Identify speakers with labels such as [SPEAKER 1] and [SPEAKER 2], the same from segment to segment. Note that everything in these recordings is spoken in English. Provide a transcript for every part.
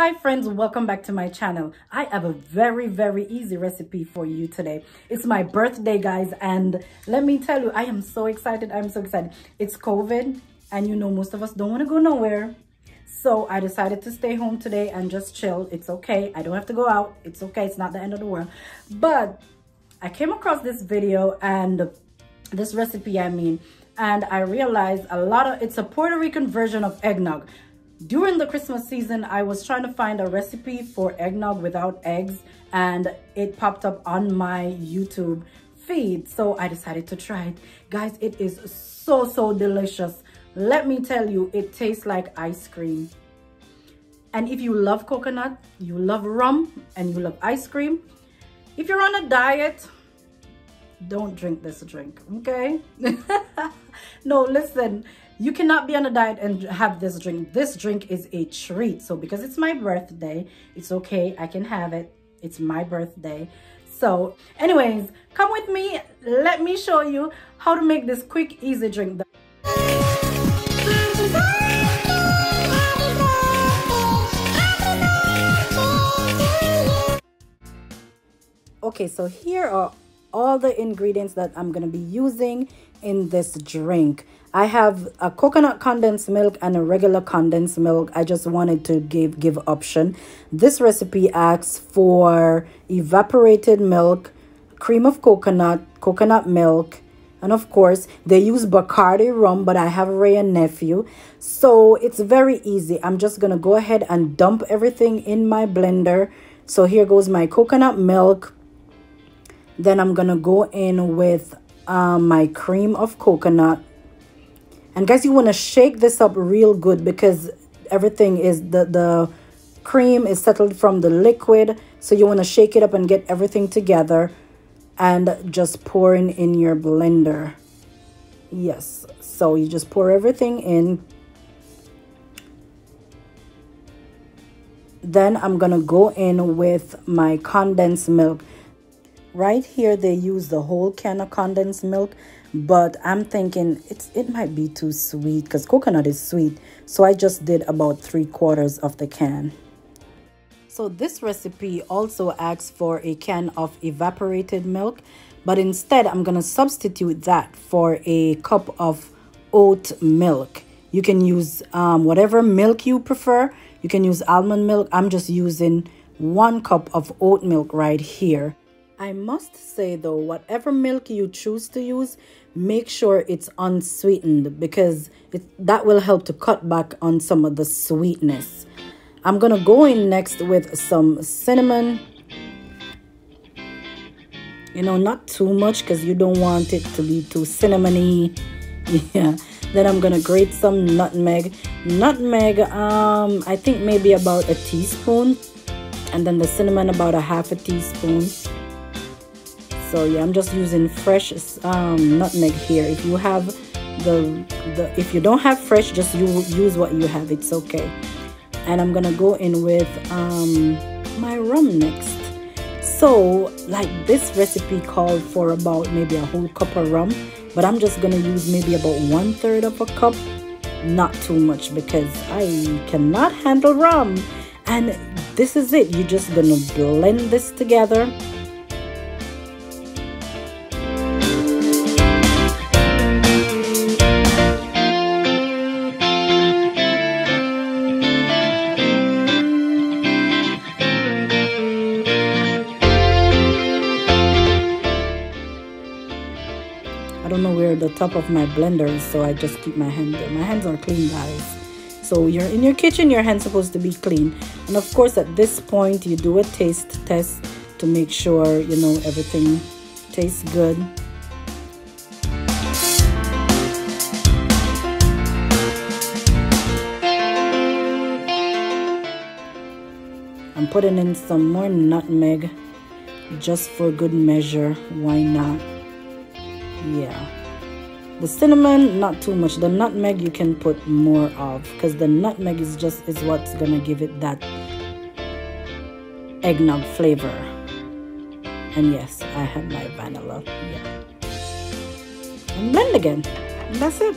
[SPEAKER 1] Hi friends, welcome back to my channel. I have a very, very easy recipe for you today. It's my birthday, guys, and let me tell you, I am so excited. I'm so excited. It's COVID, and you know most of us don't want to go nowhere. So I decided to stay home today and just chill. It's okay. I don't have to go out. It's okay. It's not the end of the world. But I came across this video and this recipe, I mean, and I realized a lot of, it's a Puerto Rican version of eggnog during the Christmas season, I was trying to find a recipe for eggnog without eggs and it popped up on my YouTube feed. So I decided to try it. Guys, it is so, so delicious. Let me tell you, it tastes like ice cream. And if you love coconut, you love rum, and you love ice cream, if you're on a diet, don't drink this drink, okay? no, listen, you cannot be on a diet and have this drink. This drink is a treat. So because it's my birthday, it's okay. I can have it. It's my birthday. So anyways, come with me. Let me show you how to make this quick, easy drink. Okay, so here are all the ingredients that I'm going to be using in this drink. I have a coconut condensed milk and a regular condensed milk. I just wanted to give give option. This recipe asks for evaporated milk, cream of coconut, coconut milk, and of course, they use Bacardi rum, but I have Wray and Nephew. So it's very easy. I'm just going to go ahead and dump everything in my blender. So here goes my coconut milk. Then I'm going to go in with um, my cream of coconut and guys, you want to shake this up real good because everything is the, the cream is settled from the liquid. So you want to shake it up and get everything together and just pouring in your blender. Yes, so you just pour everything in. Then I'm to go in with my condensed milk. Right here, they use the whole can of condensed milk but i'm thinking it's it might be too sweet because coconut is sweet. So i just did about three quarters of the can. So this recipe also asks for a can of evaporated milk but instead i'm going to substitute that for a cup of oat milk. You can use um, whatever milk you prefer. You can use almond milk. I'm just using one cup of oat milk right here I must say though, whatever milk you choose to use, make sure it's unsweetened because it, that will help to cut back on some of the sweetness. I'm going to go in next with some cinnamon. You know, not too much because you don't want it to be too cinnamony. Yeah. Then I'm going to grate some nutmeg. Nutmeg, um, I think maybe about a teaspoon. And then the cinnamon about a half a teaspoon so yeah i'm just using fresh um, nutmeg here. If you have the the if you don't have fresh just you use what you have. It's okay. And i'm gonna go in with um, my rum next. So like this recipe called for about maybe a whole cup of rum but i'm just gonna use maybe about one third of a cup. Not too much because i cannot handle rum. And this is it. You're just gonna blend this together the top of my blender is, so I just keep my hand there. My hands are clean guys. So you're in your kitchen, your hand's supposed to be clean. And of course at this point you do a taste test to make sure you know everything tastes good. I'm putting in some more nutmeg just for good measure. Why not? yeah. The cinnamon not too much. The nutmeg you can put more of because the nutmeg is just is what's gonna give it that eggnog flavor. And yes i have my vanilla. Yeah. And blend again. And that's it.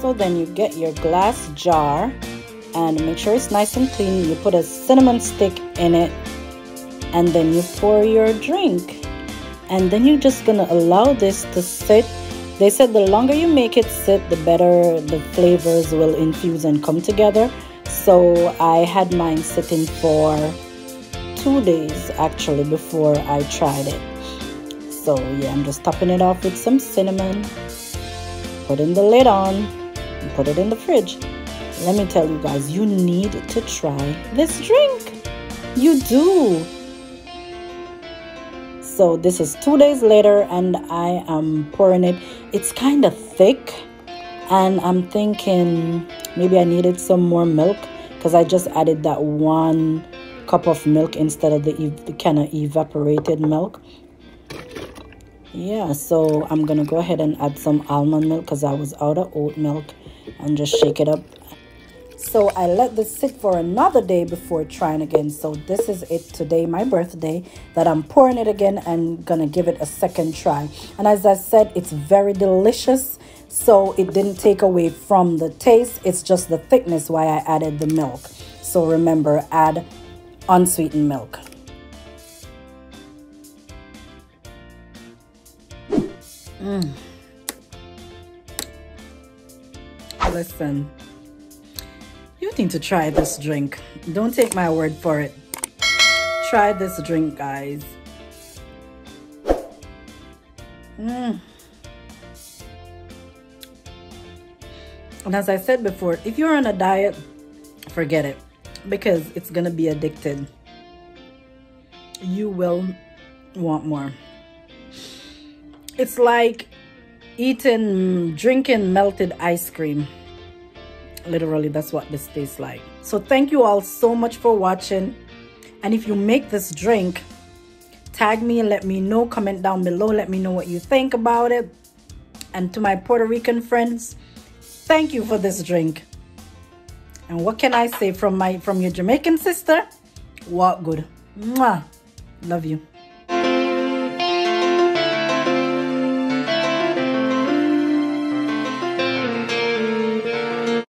[SPEAKER 1] So then you get your glass jar and make sure it's nice and clean. You put a cinnamon stick in it and then you pour your drink. And then you're just gonna allow this to sit. They said the longer you make it sit, the better the flavors will infuse and come together. So I had mine sitting for two days actually before I tried it. So yeah, I'm just topping it off with some cinnamon, putting the lid on, put it in the fridge. Let me tell you guys, you need to try this drink. You do. So this is two days later and I am pouring it. It's kind of thick and I'm thinking maybe I needed some more milk because I just added that one cup of milk instead of the, the kind of evaporated milk yeah so i'm gonna go ahead and add some almond milk because i was out of oat milk and just shake it up so i let this sit for another day before trying again. So this is it. Today my birthday that i'm pouring it again and gonna give it a second try. And as i said it's very delicious. So it didn't take away from the taste. It's just the thickness why i added the milk. So remember add unsweetened milk. Mm. listen need to try this drink don't take my word for it try this drink guys mm. And as I said before, if you're on a diet, forget it because it's going to be addicted. You will want more. It's like eating, drinking melted ice cream. Literally, that's what this tastes like. So thank you all so much for watching. And if you make this drink, tag me and let me know. Comment down below. Let me know what you think about it. And to my Puerto Rican friends, Thank you for this drink. And what can I say from my from your Jamaican sister? What good. Mwah. Love you.